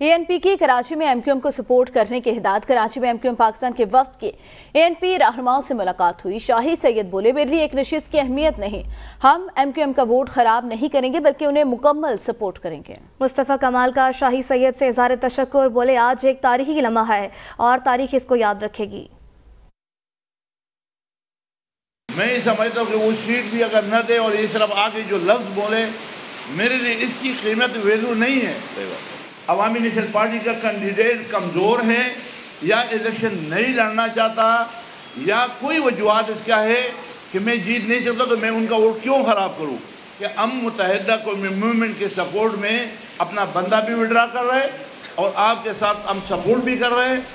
ANP की कराची में MQM को सपोर्ट करने की हिदायत कराची में एमक्यूएम पाकिस्तान के वक्त के एएनपी रहनुमाओं से मुलाकात हुई। शाही सैयद बोले मेरे लिए एक नशिस्त की अहमियत नहीं। हम एमक्यूएम का वोट खराब नहीं करेंगे बल्कि उन्हें मुकम्मल सपोर्ट करेंगे। मुस्तफ़ा कमाल का शाही सैयद से इजहार तशक्र बोले आज एक तारीखी लम्हा है और तारीख इसको याद रखेगी। मैं ये समझता हूँ कि वो सीट भी अगर न दे और ये सिर्फ़ आगे जो लफ्ज़ बोले मेरे लिए इसकी कीमत वैल्यू नहीं है। अवामी नेशनल पार्टी का कैंडिडेट कमज़ोर है, या इलेक्शन नहीं लड़ना चाहता, या कोई वजूहत इसका है कि मैं जीत नहीं सकता तो मैं उनका वोट क्यों ख़राब करूँ? कि हम मुतहदा को मूवमेंट के सपोर्ट में अपना बंदा भी विड्रा कर रहे और आपके साथ हम सपोर्ट भी कर रहे हैं।